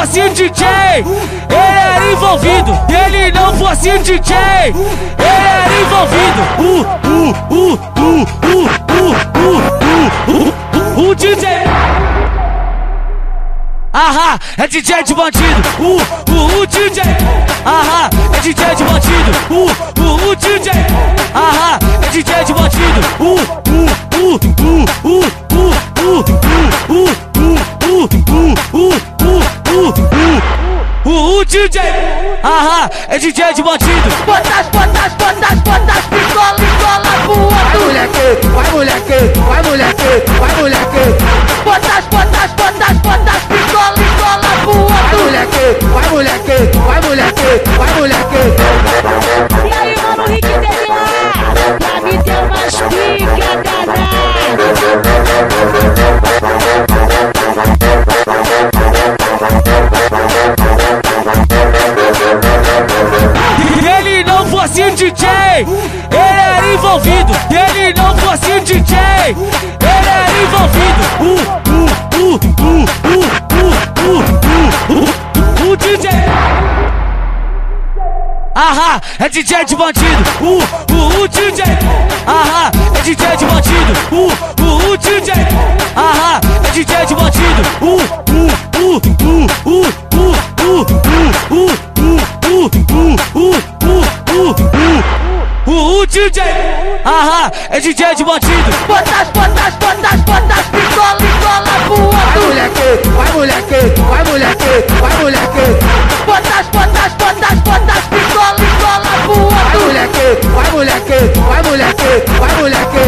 fosse DJ, ele era envolvido. Se ele não fosse DJ, ele era envolvido. Uh, uh, uh, uh, uh, uh, uh, uh, uh, uh, DJ. Ahá, é DJ de bandido. Uh, uh, uh, DJ. Ahá, é DJ de bandido. Uh, o DJ, ahá, é DJ de bandido. Botas, botas, botas, botas, pistola, pistola voando. Vai moleque, vai moleque, vai moleque, vai moleque. Botas, botas, botas, botas, pistola, pistola Vai voando. moleque, vai moleque, vai moleque, fosse DJ, ele era envolvido. Se ele não fosse DJ, ele era envolvido. Uh, uh, uh, uh, uh, uh, uh, uh, uh, o DJ. Ahá, é DJ de bandido. Uh, uh, o DJ. Ahá, é DJ de bandido. Uh, uh, o DJ. Ahá, é DJ de bandido. Uh, uh, uh, uh, uh, uh, uh, uh, uh, uh, uh, uh, uh, uh, uh, o DJ, ahá, é DJ de bandido. Botas, botas, botas, botas, pistola, pistola Vai voando. moleque, vai moleque, vai moleque, vai moleque. Botas, botas, botas, botas, pistola, pistola Vai voando. moleque, vai moleque, vai moleque, vai moleque.